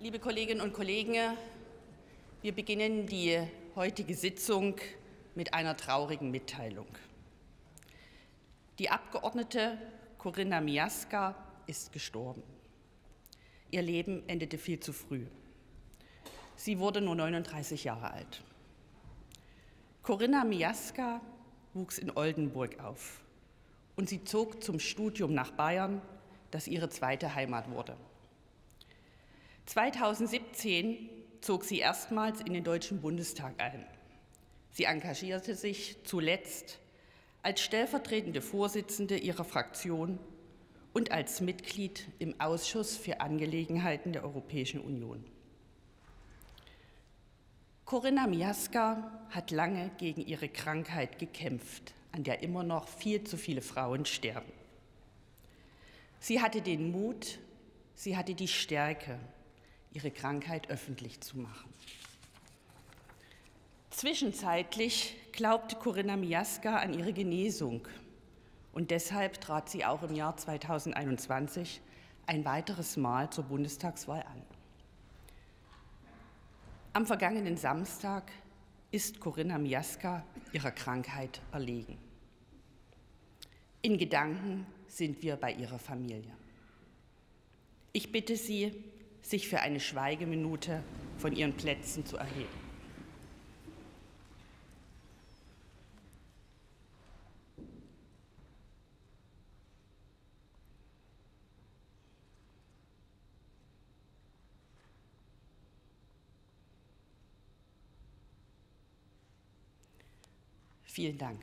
Liebe Kolleginnen und Kollegen, wir beginnen die heutige Sitzung mit einer traurigen Mitteilung. Die Abgeordnete Corinna Miaska ist gestorben. Ihr Leben endete viel zu früh. Sie wurde nur 39 Jahre alt. Corinna Miaska wuchs in Oldenburg auf und sie zog zum Studium nach Bayern, das ihre zweite Heimat wurde. 2017 zog sie erstmals in den Deutschen Bundestag ein. Sie engagierte sich zuletzt als stellvertretende Vorsitzende ihrer Fraktion und als Mitglied im Ausschuss für Angelegenheiten der Europäischen Union. Corinna Miaska hat lange gegen ihre Krankheit gekämpft, an der immer noch viel zu viele Frauen sterben. Sie hatte den Mut, sie hatte die Stärke, ihre Krankheit öffentlich zu machen. Zwischenzeitlich glaubte Corinna Miaska an ihre Genesung und deshalb trat sie auch im Jahr 2021 ein weiteres Mal zur Bundestagswahl an. Am vergangenen Samstag ist Corinna Miaska ihrer Krankheit erlegen. In Gedanken sind wir bei ihrer Familie. Ich bitte Sie, sich für eine Schweigeminute von Ihren Plätzen zu erheben. Vielen Dank.